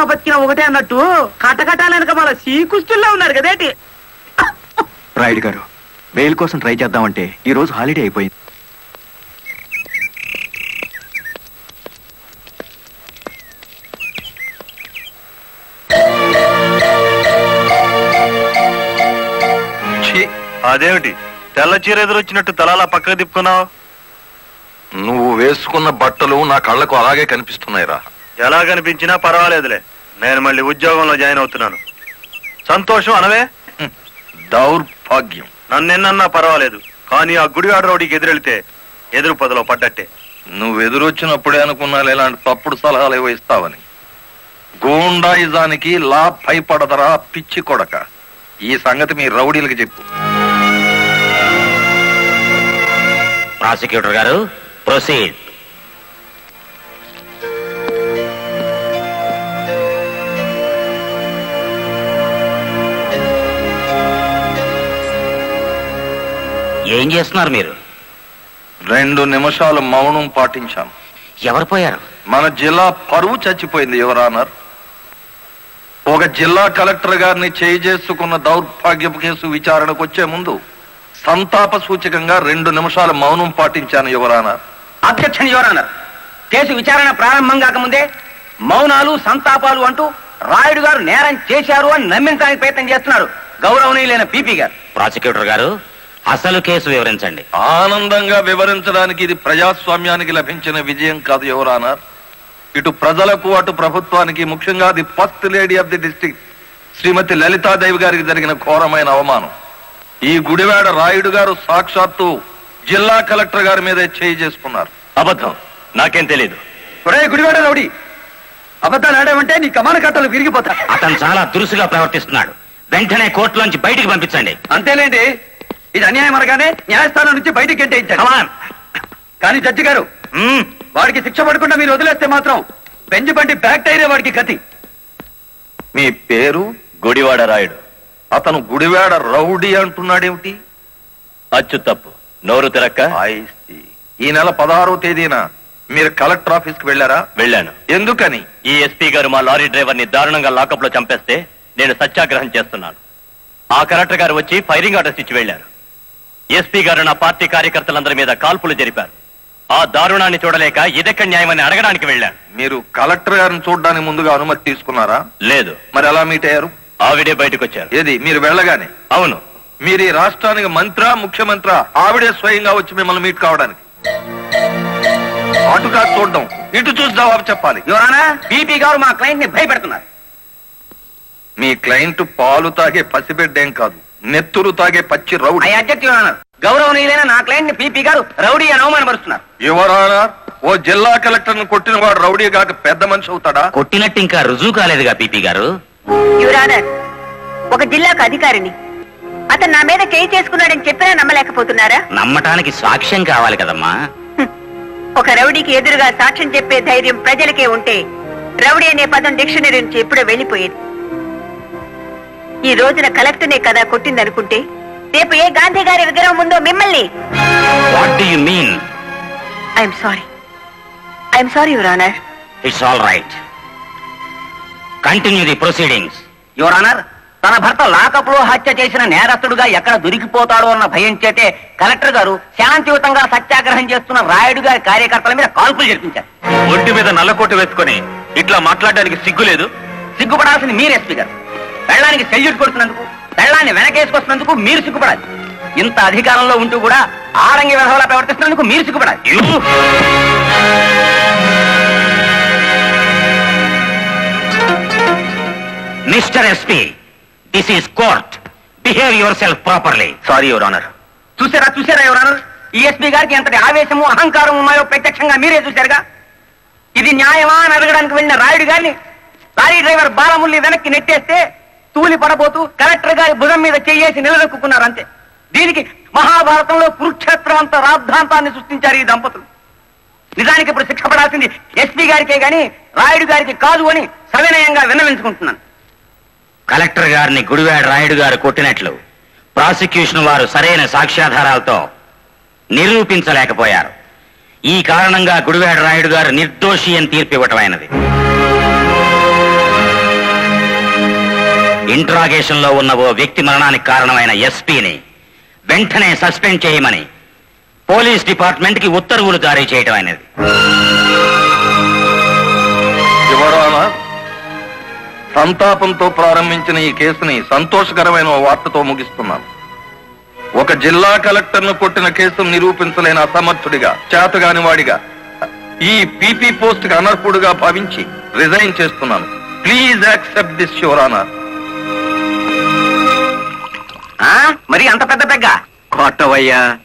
చచ్చినా బతికినా ఒకటే అన్నట్టు కట్టకట్టాలనుక మన సీకుస్తుల్లో ఉన్నారు కదేటి రాయుడు గారు బెయిల్ కోసం ట్రై చేద్దామంటే ఈ రోజు హాలిడే అయిపోయింది. అదేమిటి? తెల్ల చీర ఎదురొచ్చినట్టు తలాలా పక్కకు తిప్పుకున్నావు? నువ్వు వేసుకున్న బట్టలు నా కళ్ళకు అలాగే కనిపిస్తున్నాయిరా. ఎలా కనిపించినా పర్వాలేదులే. నేను మళ్ళీ ఉద్యోగంలో జాయిన్ అవుతున్నాను. సంతోషం అనవే? దౌర్భాగ్యం. నన్నెన్నన్నా పర్వాలేదు కానీ ఆ గుడివాడ రౌడీకి ఎదురెళ్తే ఎదురు పదలో పడ్డట్టే. నువ్వు ఎదురొచ్చినప్పుడే అనుకున్నా ఇలాంటి తప్పుడు సలహాలు ఏవో ఇస్తావని. గూండాయిజానికి లా భయపడదరా పిచ్చి కొడక. ఈ సంగతి మీ రౌడీలకు చెప్పు. ప్రాసిక్యూటర్ గారు ప్రొసీడ్. ఏం చేస్తున్నారు మీరు? రెండు నిమిషాలు మౌనం పాటించాను. ఎవరు పోయారు? మన జిల్లా పరువు చచ్చిపోయింది ఎవరన్నారు ఒక జిల్లా కలెక్టర్ గారిని చేయి చేసుకున్న దౌర్భాగ్యపు కేసు విచారణకు వచ్చే ముందు సంతాప సూచకంగా రెండు నిమిషాలు మౌనం పాటించాను your honour objection your honour case విచారణ ప్రారంభం కాకముందే మౌనాలు సంతాపాలు అంటూ రాయుడు గారు నేరం చేశారు అని నమ్మించడానికి ప్రయత్నం చేస్తున్నారు గౌరవనీయులైన పీపీ గారు. ప్రాసిక్యూటర్ గారు అసలు కేసు వివరించండి. ఆనందంగా వివరించడానికి ఇది ప్రజాస్వామ్యానికి లభించిన విజయం కాదు యువరానర్ ఇటు ప్రజలకు అటు ప్రభుత్వానికి ముఖ్యంగా the first lady of the district Shrimati Lalitadevi గారికి జరిగిన ఘోరమైన అవమానం. ఈ గుడివాడ రాయుడు గారు సాక్షాత్తు జిల్లా కలెక్టర్ గారి మీదే చేయి చేసుకున్నారు. అబద్ధం. నాకేం తెలియదు ఒరే గుడివాడ రౌడీ అబద్ధాలు ఆడామంటే నీ కమాన కట్టలు విరిగిపోతా అతను చాలా దురుసుగా ప్రవర్తిస్తున్నాడు. వెంటనే కోర్టులోంచి బయటికి పంపించండి. అంతేలేండి. ఇది అన్యాయం అనగానే న్యాయస్థానం నుంచి బయటికి గెంటేయించాడు. కానీ జడ్జి గారు వాడికి శిక్ష పడకుండా మీరు వదిలేస్తే మాత్రం బెంచ్ బండి బ్యాక్ టైరే వాడికి గతి. మీ పేరు గుడివాడ రాయుడు. అతను గుడివాడ రౌడీ అంటున్నాడేమిటి? అచ్చు తప్పు. నోరు తిరక్క. ఈ నెల పదహారవ తేదీన మీరు కలెక్టర్ ఆఫీస్కి వెళ్ళారా? వెళ్ళాను. ఎందుకని? ఈ ఎస్పీ గారు మా లారీ డ్రైవర్ని దారుణంగా లాకప్లో చంపేస్తే నేను సత్యాగ్రహం చేస్తున్నాను. ఆ కలెక్టర్ గారు వచ్చి ఫైరింగ్ ఆర్డర్స్ ఇచ్చి వెళ్ళారు ఎస్పీ గారు నా పార్టీ కార్యకర్తలందరి మీద కాల్పులు జరిపారు. ఆ దారుణాన్ని చూడలేక ఇదెక్కడ న్యాయమని అడగడానికి వెళ్ళాను. మీరు కలెక్టర్ గారిని చూడడానికి ముందుగా అనుమతి తీసుకున్నారా? లేదు. మరి ఎలా మీట్ అయ్యారు? ఆవిడే బయటకు వచ్చారు ఏది మీరు వెళ్ళగానే? అవును. మీరు ఈ రాష్ట్రానికి మంత్ర ముఖ్యమంత్రి ఆవిడే స్వయంగా వచ్చి మిమ్మల్ని మీట్ కావడానికి. అటు కాదు చూడడం ఇటు చూసి జవాబు చెప్పాలి. యువరానా పీపీ గారు మా క్లయింట్ని భయపెడుతున్నారు. మీ క్లయింట్ పాలు తాగే పసిబిడ్డేం కాదు. నెత్తురు తాగే పచ్చి ఐ రౌడీ యువరానర్ గౌరవనీయులైన నా క్లయింట్ని పీపీ గారు రౌడీ అని అవమానపరుస్తున్నారు యువరానా ఓ జిల్లా కలెక్టర్ను కొట్టిన వాడు రౌడీ కాక పెద్ద మనిషి అవుతాడా? కొట్టినట్టు ఇంకా రుజువు కాలేదుగా పీపీ గారు? ఒక జిల్లాకు అధికారిని. అతను నా మీద చేయి చేసుకున్నాడని చెప్పినా నమ్మలేకపోతున్నారా? నమ్మటానికి సాక్ష్యం కావాలి కదమ్మా. ఒక రౌడీకి ఎదురుగా సాక్ష్యం చెప్పే ధైర్యం ప్రజలకే ఉంటే రౌడీ అనే పదం డిక్షనరీ నుంచి ఎప్పుడో వెళ్ళిపోయేది. ఈ రోజున కలెక్టర్నే కదా కొట్టిందనుకుంటే రేపు ఏ గాంధీ గారి విగ్రహం ఉందో మిమ్మల్ని? What do you mean I'm sorry I'm sorry your honour it's all right continue the proceedings your honour తన భర్త లాకప్లో హత్య చేసిన నేరస్తుడుగా ఎక్కడ దొరికిపోతాడో అన్న భయం చేతే కలెక్టర్ గారు శాంతియుతంగా సత్యాగ్రహం చేస్తున్న రాయుడు గారి కార్యకర్తల మీద కాల్పులు జరిపించారు. ఒంటి మీద నల్లకోట వేసుకొని ఇట్లా మాట్లాడడానికి సిగ్గు లేదు? సిగ్గుపడాల్సింది మీరు ఎస్పీ గారు. పెళ్ళానికి సెల్యూట్ కొడుతున్నందుకు పెళ్ళాన్ని వెనకేసుకొస్తున్నందుకు మీరు సిగ్గుపడాలి. ఇంత అధికారంలో ఉంటూ కూడా ఆరంగి విధవలా ప్రవర్తిస్తున్నందుకు మీరు సిగ్గుపడాలి. Mister SP this is court. Behave yourself properly. Sorry your honour చూసారా చూసారా ఎవరన్నారు ఈ ఎస్పీ గారికి ఎంతటి ఆవేశము అహంకారం ఉన్నాయో ప్రత్యక్షంగా మీరే చూశారుగా? ఇది న్యాయమా అని అడగడానికి వెళ్ళిన రాయుడు గారిని? లారీ డ్రైవర్ బాలముల్లి వెనక్కి నెట్టేస్తే తూలి పడబోతూ కలెక్టర్ గారి భుజం మీద చెయ్యేసి నిలదొక్కున్నారు అంతే దీనికి మహాభారతంలో కురుక్షేత్రం అంత రాద్ధాంతాన్ని సృష్టించారు ఈ దంపతులు. నిజానికి ఇప్పుడు శిక్ష పడాల్సింది ఎస్పీ గారికే గాని రాయుడు గారికి కాదు అని సవినయంగా విన్నవించుకుంటున్నాను. కలెక్టర్ గారిని గుడివాడ రాయుడు గారు కొట్టినట్లు ప్రాసిక్యూషన్ వారు సరైన సాక్ష్యాధారాలతో నిరూపించలేకపోయారు. ఈ కారణంగా గుడివాడ రాయుడు గారు నిర్దోషి అని తీర్పు ఇంట్రాగేషన్లో ఉన్న ఓ వ్యక్తి మరణానికి కారణమైన ఎస్పీని వెంటనే సస్పెండ్ చేయమని పోలీస్ డిపార్ట్మెంట్కి ఉత్తర్వులు జారీ చేయడం అనేది. సంతాపంతో ప్రారంభించిన ఈ కేసుని సంతోషకరమైన వార్తతో ముగిస్తున్నాను. ఒక జిల్లా కలెక్టర్ను కొట్టిన కేసును నిరూపించలేని అసమర్థుడిగా చేతగాని వాడిగా ఈ పీపీ పోస్ట్కి అనర్హుడుగా భావించి రిజైన్ చేస్తున్నాను. ప్లీజ్ యాక్సెప్ట్ దిస్ యువరానా మరి అంత పెద్ద పెగ్గ. కొట్టవయ్యా.